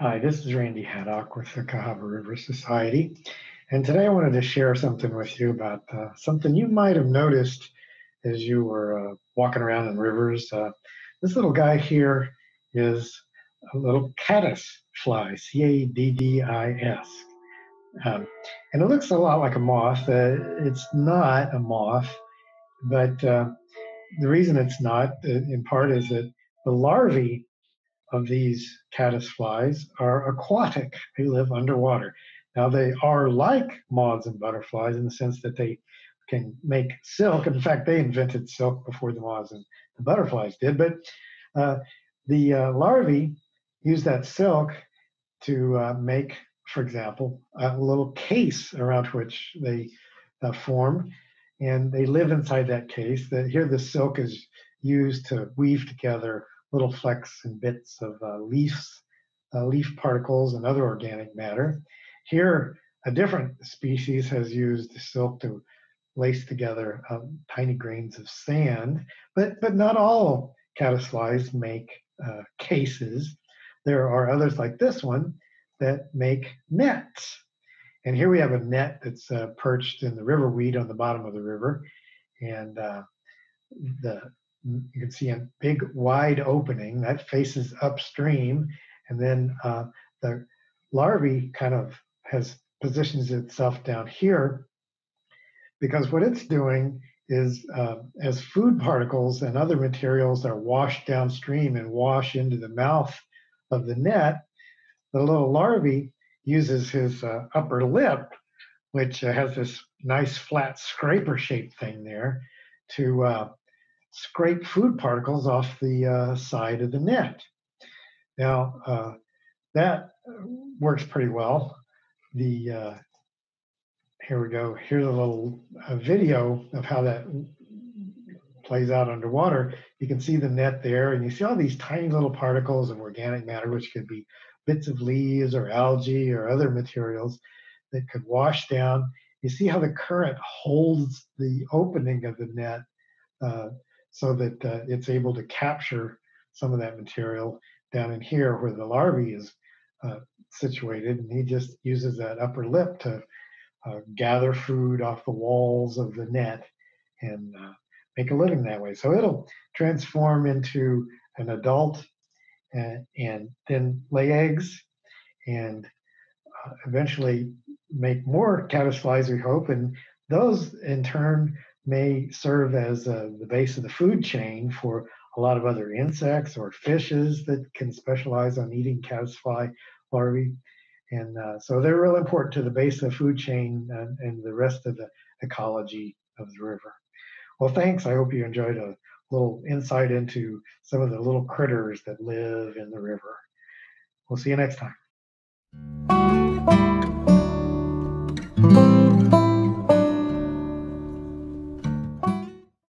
this is Randy Haddock with the Cahaba River Society. And today I wanted to share something with you about uh, something you might have noticed as you were uh, walking around in rivers. Uh, this little guy here is a little caddis fly, C A D D I S. Um, and it looks a lot like a moth. Uh, it's not a moth, but uh, the reason it's not, uh, in part, is that the larvae of these caddisflies are aquatic. They live underwater. Now, they are like moths and butterflies in the sense that they can make silk. In fact, they invented silk before the moths and the butterflies did. But uh, the uh, larvae use that silk to uh, make, for example, a little case around which they uh, form. And they live inside that case. That here, the silk is used to weave together little flecks and bits of uh, leaves, uh, leaf particles, and other organic matter. Here, a different species has used silk to lace together um, tiny grains of sand, but, but not all caddisflies make uh, cases. There are others like this one that make nets. And here we have a net that's uh, perched in the river weed on the bottom of the river. And uh, the you can see a big wide opening that faces upstream. And then uh, the larvae kind of has positions itself down here. Because what it's doing is uh, as food particles and other materials are washed downstream and wash into the mouth of the net the little larvae uses his uh, upper lip which has this nice flat scraper shaped thing there to uh, scrape food particles off the uh, side of the net. Now, uh, that works pretty well. The uh, here we go. Here's a little a video of how that plays out underwater. You can see the net there, and you see all these tiny little particles of organic matter, which could be bits of leaves or algae or other materials that could wash down. You see how the current holds the opening of the net uh, so that uh, it's able to capture some of that material down in here where the larvae is uh, situated. And he just uses that upper lip to uh, gather food off the walls of the net and uh, make a living that way. So it'll transform into an adult and, and then lay eggs and uh, eventually make more caddisflies, we hope. And those in turn may serve as uh, the base of the food chain for a lot of other insects or fishes that can specialize on eating caddisfly larvae. And uh, so they're real important to the base of the food chain and, and, the rest of the ecology of the river. Well, thanks. I hope you enjoyed a little insight into some of the little critters that live in the river. We'll see you next time.